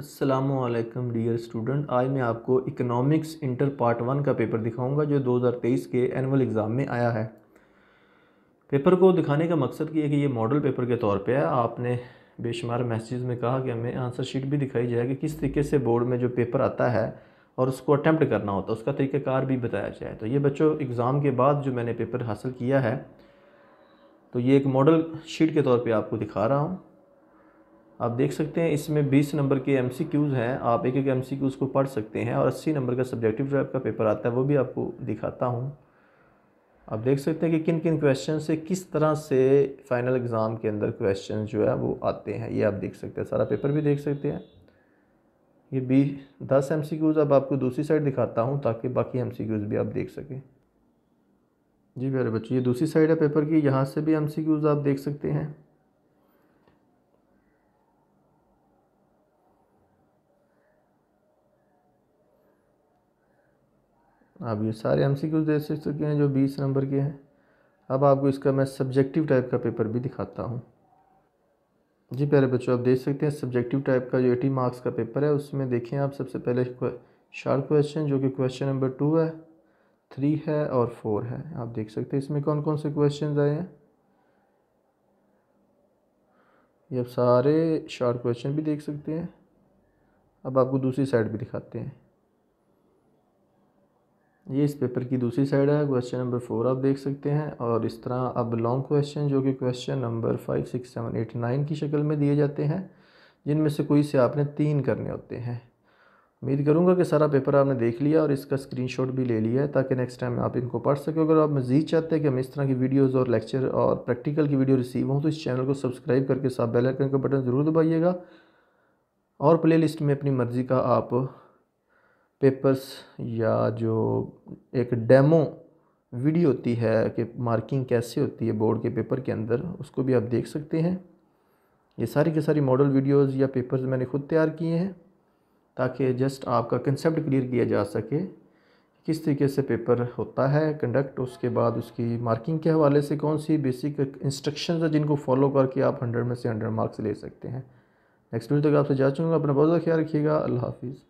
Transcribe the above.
असलकम dear student आज मैं आपको इकोनॉमिक्स इंटर पार्ट वन का पेपर दिखाऊँगा, जो 2023 के एनुअल एग्ज़ाम में आया है। पेपर को दिखाने का मकसद ये है कि ये मॉडल पेपर के तौर पे है। आपने बेशुमार मैसेज में कहा कि हमें आंसर शीट भी दिखाई जाए कि किस तरीके से बोर्ड में जो पेपर आता है और उसको अटैम्प्ट करना होता है, उसका तरीक़ाकार भी बताया जाए। तो ये बच्चों एग्ज़ाम के बाद जो मैंने पेपर हासिल किया है तो ये एक मॉडल शीट के तौर पर आपको दिखा रहा हूँ। आप देख सकते हैं, इसमें 20 नंबर के एम हैं। आप एक एक एम को पढ़ सकते हैं और 80 नंबर का सब्जेक्टिव टाइप का पेपर आता है, वो भी आपको दिखाता हूँ। आप देख सकते हैं कि किन किन क्वेश्चन से किस तरह से फाइनल एग्ज़ाम के अंदर क्वेश्चन जो है, वो आते हैं। ये आप देख सकते हैं, सारा पेपर भी देख सकते हैं। ये बी, दस एम अब आपको दूसरी साइड दिखाता हूँ, ताकि बाकी एम भी आप देख सकें। जी प्यारे बच्चों, ये दूसरी साइड है पेपर की, यहाँ से भी एम आप देख सकते हैं। आप ये सारे एम सी क्यूज़ दे सकते हैं जो बीस नंबर के हैं। अब आपको इसका मैं सब्जेक्टिव टाइप का पेपर भी दिखाता हूँ। जी प्यारे बच्चों, आप देख सकते हैं सब्जेक्टिव टाइप का जो एटी मार्क्स का पेपर है, उसमें देखें आप सबसे पहले शार्ट क्वेश्चन जो कि क्वेश्चन नंबर टू है थ्री है और फोर है। आप देख सकते हैं इसमें कौन कौन से क्वेश्चन आए हैं। ये आप सारे शार्ट क्वेश्चन भी देख सकते हैं। अब आपको दूसरी साइड भी दिखाते हैं। ये इस पेपर की दूसरी साइड है क्वेश्चन नंबर फोर आप देख सकते हैं और इस तरह अब लॉन्ग क्वेश्चन जो कि question number five six seven eight nine की शक्ल में दिए जाते हैं, जिनमें से कोई से आपने तीन करने होते हैं। उम्मीद करूँगा कि सारा पेपर आपने देख लिया और इसका स्क्रीनशॉट भी ले लिया है, ताकि नेक्स्ट टाइम आप इनको पढ़ सकें। अगर आप मज़ीद चाहते हैं कि हम इस तरह की वीडियोज़ और लेक्चर और प्रैक्टिकल की वीडियो रिसीव हों तो इस चैनल को सब्सक्राइब करके साथ बेल आइकन का बटन ज़रूर दबाइएगा और प्ले लिस्ट में अपनी मर्ज़ी का आप पेपर्स या जो एक डेमो वीडियो होती है कि मार्किंग कैसे होती है बोर्ड के पेपर के अंदर, उसको भी आप देख सकते हैं। ये सारी के सारी मॉडल वीडियोस या पेपर्स मैंने खुद तैयार किए हैं, ताकि जस्ट आपका कंसेप्ट क्लियर किया जा सके किस तरीके से पेपर होता है कंडक्ट उसके बाद उसकी मार्किंग के हवाले से कौन सी बेसिक इंस्ट्रक्शन है जिनको फॉलो करके आप हंड्रेड में से हंड्रेड मार्क्स ले सकते हैं। नेक्स्ट वीडियो तक आपसे जा चूँगा अपना बहुत ख्याल रखिएगा, अल्लाह हाफिज़।